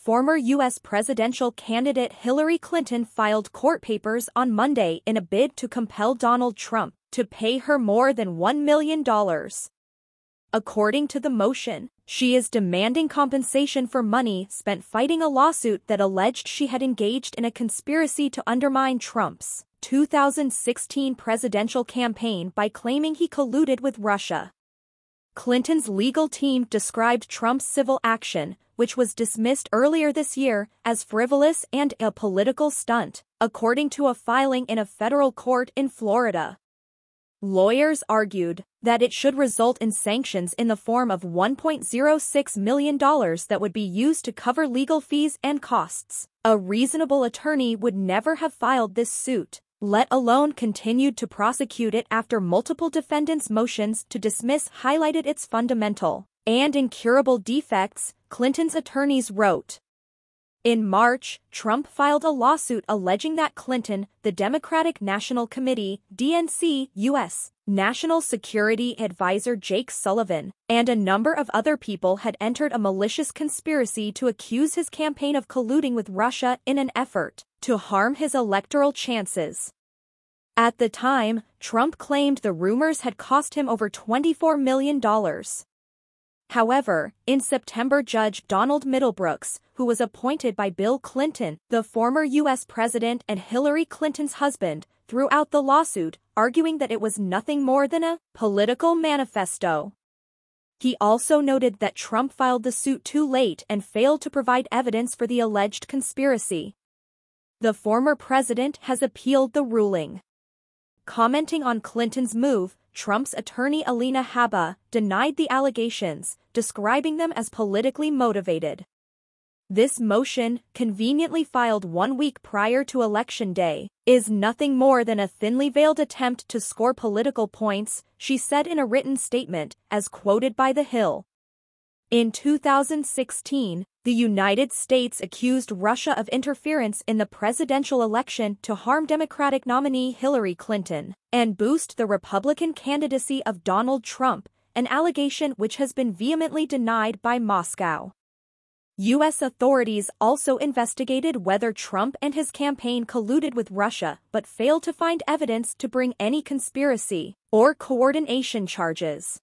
former U.S. presidential candidate Hillary Clinton filed court papers on Monday in a bid to compel Donald Trump to pay her more than $1 million. According to the motion, she is demanding compensation for money spent fighting a lawsuit that alleged she had engaged in a conspiracy to undermine Trump's 2016 presidential campaign by claiming he colluded with Russia. Clinton's legal team described Trump's civil action, which was dismissed earlier this year, as frivolous and a political stunt, according to a filing in a federal court in Florida. Lawyers argued that it should result in sanctions in the form of $1.06 million that would be used to cover legal fees and costs. A reasonable attorney would never have filed this suit, let alone continued to prosecute it after multiple defendants' motions to dismiss highlighted its fundamental and incurable defects, Clinton's attorneys wrote. In March, Trump filed a lawsuit alleging that Clinton, the Democratic National Committee, DNC, U.S. National Security Advisor Jake Sullivan, and a number of other people had entered a malicious conspiracy to accuse his campaign of colluding with Russia in an effort to harm his electoral chances. At the time, Trump claimed the rumors had cost him over $24 million. However, in September Judge Donald Middlebrooks, who was appointed by Bill Clinton, the former U.S. president and Hillary Clinton's husband, threw out the lawsuit, arguing that it was nothing more than a political manifesto. He also noted that Trump filed the suit too late and failed to provide evidence for the alleged conspiracy. The former president has appealed the ruling. Commenting on Clinton's move, Trump's attorney Alina Habba denied the allegations, describing them as politically motivated. This motion, conveniently filed one week prior to Election Day, is nothing more than a thinly veiled attempt to score political points, she said in a written statement, as quoted by The Hill. In 2016, the United States accused Russia of interference in the presidential election to harm Democratic nominee Hillary Clinton and boost the Republican candidacy of Donald Trump, an allegation which has been vehemently denied by Moscow. U.S. authorities also investigated whether Trump and his campaign colluded with Russia but failed to find evidence to bring any conspiracy or coordination charges.